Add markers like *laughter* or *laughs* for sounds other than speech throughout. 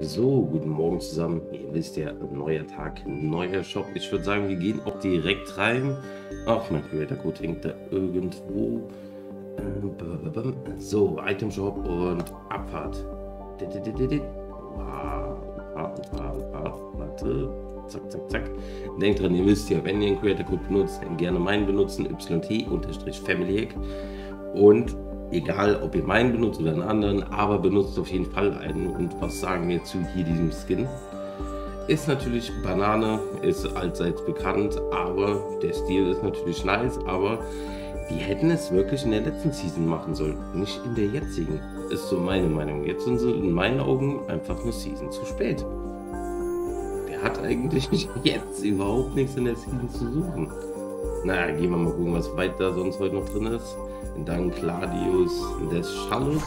So, guten Morgen zusammen. Ihr wisst ja, neuer Tag, neuer Shop. Ich würde sagen, wir gehen auch direkt rein. Ach, mein Creator Code hängt da irgendwo. Äh, so, Item Shop und Abfahrt. Warte. Zack, zack, zack. Denkt dran, ihr wisst ja, wenn ihr einen Creator Code benutzt, dann gerne meinen benutzen, YT-Family Und egal ob ihr meinen benutzt oder einen anderen, aber benutzt auf jeden Fall einen. Und was sagen wir zu hier diesem Skin? Ist natürlich Banane, ist allseits bekannt, aber der Stil ist natürlich nice, aber die hätten es wirklich in der letzten Season machen sollen, nicht in der jetzigen. Ist so meine Meinung. Jetzt sind sie in meinen Augen einfach eine Season zu spät. Der hat eigentlich *laughs* jetzt überhaupt nichts in der Season zu suchen. Naja, gehen wir mal gucken, was weiter sonst heute noch drin ist. Dann Cladius des Schallus.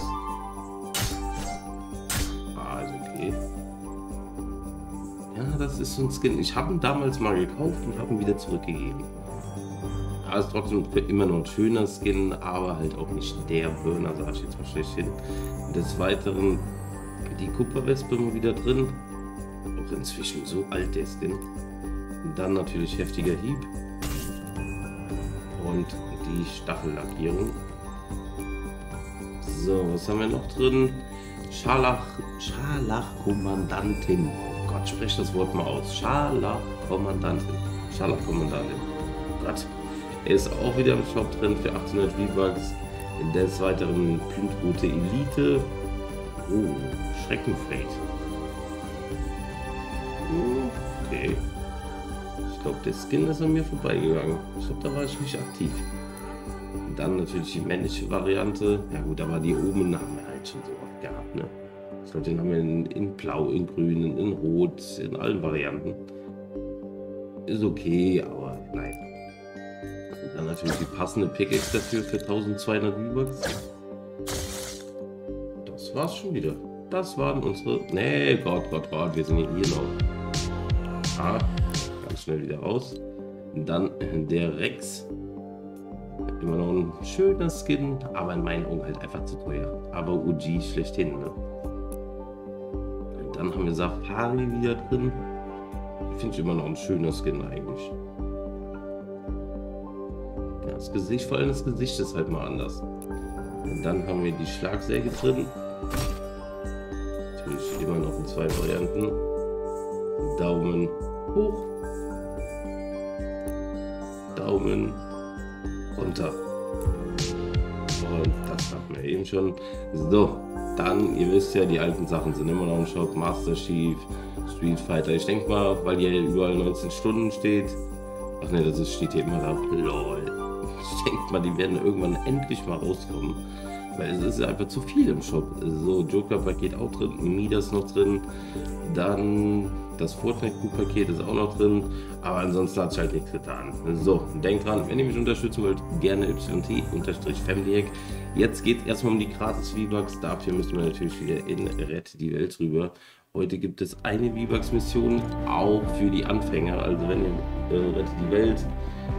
Ah, ist okay. Ja, das ist so ein Skin. Ich habe ihn damals mal gekauft und habe ihn wieder zurückgegeben. Ja, ist trotzdem immer noch ein schöner Skin, aber halt auch nicht der Burner, sag ich jetzt mal schlechthin. Des Weiteren die Kupferwespe mal wieder drin. Auch inzwischen so alt der Skin. Und dann natürlich heftiger Hieb. Und die Stachellackierung. So, was haben wir noch drin? Scharlach, Scharlach-Kommandantin. Oh Gott, sprech das Wort mal aus. Scharlach-Kommandantin. Scharlach-Kommandantin. Gott. Er ist auch wieder im Shop drin für 800 V-Bucks. Des Weiteren Blütrote Elite. Oh, Schreckenfeld. Okay. Ich glaube, der Skin ist an mir vorbeigegangen. Ich glaube, da war ich nicht aktiv. Dann natürlich die männliche Variante. Ja gut, aber die oben haben wir halt schon so oft gehabt. Ne? Ich glaube, den haben wir in, in Blau, in Grün, in Rot, in allen Varianten. Ist okay, aber nein. Und dann natürlich die passende Pickaxe dafür für 1200 V-Bucks. Das war's schon wieder. Das waren unsere... Nee, Gott, Gott, Gott, wir sind hier noch. Ah, schnell wieder raus. Dann der Rex. Immer noch ein schöner Skin, aber in meinen Augen halt einfach zu teuer. Aber UG schlechthin, ne? Dann haben wir Safari wieder drin. Finde ich immer noch ein schöner Skin eigentlich. Das Gesicht, vor allem das Gesicht ist halt mal anders. Und dann haben wir die Schlagsäge drin. Natürlich immer noch in zwei Varianten. Daumen hoch. Daumen runter. Und das hatten wir eben schon. So, dann, ihr wisst ja, die alten Sachen sind immer noch im Shop. Master Chief, Street Fighter. Ich denke mal, weil hier überall 19 Stunden steht. Ach ne, das steht hier immer da. Lol. Ich denke mal, die werden irgendwann endlich mal rauskommen. Weil es ist einfach zu viel im Shop. So, Joker-Paket auch drin, Midas noch drin. Dann das Fortnite-Paket ist auch noch drin. Aber ansonsten hat es halt nichts getan. So, denkt dran, wenn ihr mich unterstützen wollt, gerne YT-Family Jetzt geht es erstmal um die gratis V-Bucks. Dafür müssen wir natürlich wieder in Rette die Welt rüber. Heute gibt es eine V-Bucks-Mission, auch für die Anfänger. Also wenn ihr äh, Rette die Welt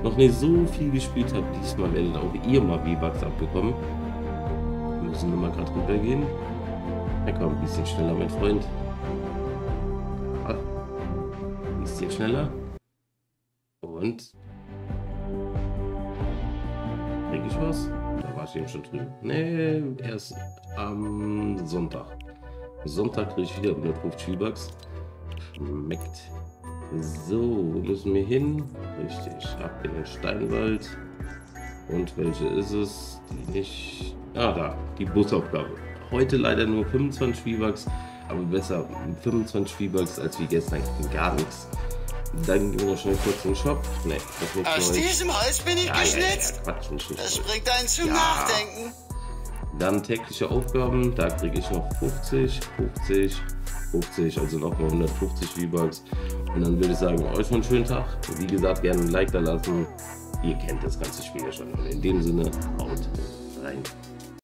noch nicht so viel gespielt habt, diesmal werdet auch ihr mal V-Bucks abbekommen. Wir müssen nur mal gerade rübergehen. Ja komm, ein bisschen schneller, mein Freund. Ein bisschen schneller. Und krieg ich was? Da war ich eben schon drüben. Nee, erst am Sonntag. Sonntag kriege ich wieder 150 Bucks. Schmeckt. So, wo müssen wir hin? Richtig, ab in den Steinwald. Und welche ist es? Die nicht. Ah, da, die Busaufgabe. Heute leider nur 25 V-Bucks, aber besser 25 V-Bucks als wie gestern gar nichts. Dann gehen wir noch schnell kurz in den Shop. Nee, das nicht Aus diesem Holz bin ich ja, geschnitzt. Ja, ja, Quatsch, nicht das bringt einen zum Nachdenken. Dann tägliche Aufgaben, da kriege ich noch 50, 50, 50, also nochmal 150 V-Bucks. Und dann würde ich sagen, euch noch einen schönen Tag. Wie gesagt, gerne ein Like da lassen. Ihr kennt das ganze Spiel ja schon. Und in dem Sinne, haut rein.